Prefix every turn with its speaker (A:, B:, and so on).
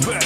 A: Back.